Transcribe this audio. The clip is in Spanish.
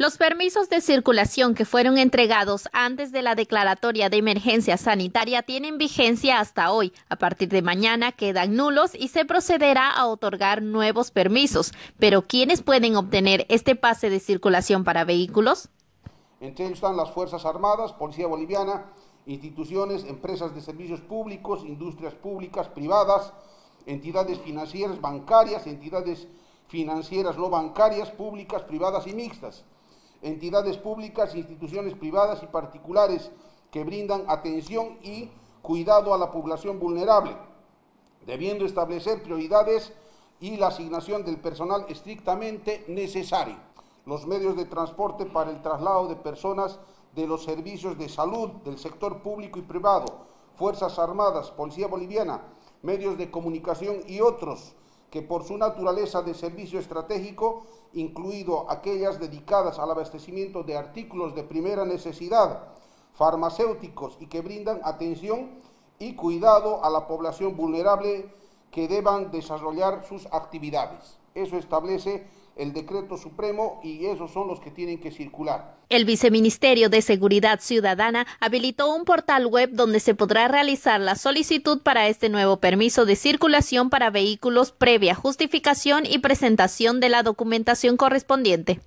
Los permisos de circulación que fueron entregados antes de la declaratoria de emergencia sanitaria tienen vigencia hasta hoy. A partir de mañana quedan nulos y se procederá a otorgar nuevos permisos. Pero ¿quiénes pueden obtener este pase de circulación para vehículos? Entre ellos están las Fuerzas Armadas, Policía Boliviana, instituciones, empresas de servicios públicos, industrias públicas, privadas, entidades financieras, bancarias, entidades financieras no bancarias, públicas, privadas y mixtas entidades públicas, instituciones privadas y particulares que brindan atención y cuidado a la población vulnerable, debiendo establecer prioridades y la asignación del personal estrictamente necesario. Los medios de transporte para el traslado de personas de los servicios de salud del sector público y privado, Fuerzas Armadas, Policía Boliviana, medios de comunicación y otros que por su naturaleza de servicio estratégico, incluido aquellas dedicadas al abastecimiento de artículos de primera necesidad, farmacéuticos y que brindan atención y cuidado a la población vulnerable que deban desarrollar sus actividades. Eso establece el decreto supremo y esos son los que tienen que circular. El Viceministerio de Seguridad Ciudadana habilitó un portal web donde se podrá realizar la solicitud para este nuevo permiso de circulación para vehículos previa justificación y presentación de la documentación correspondiente.